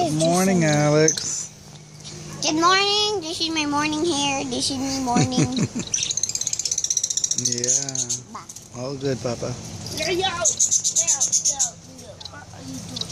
Good morning, Alex. Good morning. This is my morning hair. This is my morning. yeah. All good, Papa. Yeah, yo. Yo, yo, yo. What are you doing?